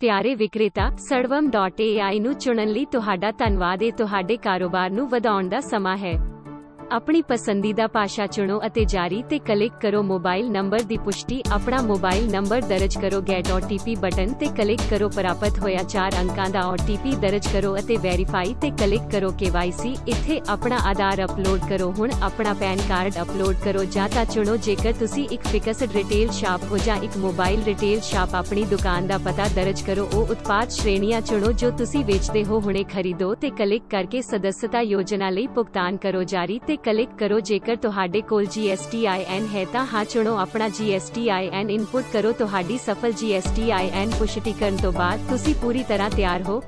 ਪਿਆਰੇ ਵਿਕਰੇਤਾ sarvam.ai ਨੂੰ ਚੁਣਨ ਲਈ ਤੁਹਾਡਾ ਧੰਨਵਾਦ। ਇਹ ਤੁਹਾਡੇ ਕਾਰੋਬਾਰ ਨੂੰ ਵਧਾਉਣ ਦਾ ਸਮਾਂ ਹੈ। ਆਪਣੀ ਪਸੰਦੀਦਾ ਭਾਸ਼ਾ ਚੁਣੋ ਅਤੇ ਜਾਰੀ ਤੇ ਕਲਿੱਕ ਕਰੋ ਮੋਬਾਈਲ ਨੰਬਰ ਦੀ ਪੁਸ਼ਟੀ ਆਪਣਾ ਮੋਬਾਈਲ ਨੰਬਰ ਦਰਜ ਕਰੋ ਗੈਟ OTP ਬਟਨ ਤੇ ਕਲਿੱਕ ਕਰੋ ਪ੍ਰਾਪਤ ਹੋਇਆ 4 ਅੰਕਾਂ ਦਾ OTP ਦਰਜ ਕਰੋ ਅਤੇ ਵੈਰੀਫਾਈ ਤੇ ਕਲਿੱਕ ਕਰੋ KYC ਇੱਥੇ ਆਪਣਾ ਆਧਾਰ ਅਪਲੋਡ ਕਰੋ ਹੁਣ ਆਪਣਾ ਪੈਨ ਕਾਰਡ ਅਪਲੋਡ ਕਰੋ ਜਾਂ ਤਾਂ ਚੁਣੋ ਜੇਕਰ ਤੁਸੀਂ ਇੱਕ ਫਿਕਸਡ ਰਿਟੇਲ ਸ਼ਾਪ ਹੋ ਜਾਂ ਇੱਕ ਮੋਬਾਈਲ ਰਿਟੇਲ ਸ਼ਾਪ ਆਪਣੀ ਦੁਕਾਨ ਦਾ ਪਤਾ ਦਰਜ ਕਰੋ ਉਹ ਉਤਪਾਦ ਸ਼੍ਰੇਣੀਆਂ ਚੁਣੋ ਜੋ ਤੁਸੀਂ ਵੇਚਦੇ ਹੋ ਹੁਣੇ ਖਰੀਦੋ ਤੇ ਕਲਿੱਕ ਕਰਕੇ ਸਦੱਸਤਾ ਯੋਜਨਾ ਲਈ ਭੁਗਤਾਨ ਕਰੋ ਜਾਰੀ ਤੇ ਕਲਿੱਕ ਕਰੋ ਜੇਕਰ ਤੁਹਾਡੇ ਕੋਲ GSTIN ਹੈ ਤਾਂ ਹਾਂ ਚੁਣੋ ਆਪਣਾ GSTIN ਇਨਪੁਟ ਕਰੋ ਤੁਹਾਡੀ ਸਫਲ GSTIN ਪੁਸ਼ਟੀ ਕਰਨ ਤੋਂ ਬਾਅਦ ਤੁਸੀਂ ਪੂਰੀ ਤਰ੍ਹਾਂ ਤਿਆਰ ਹੋ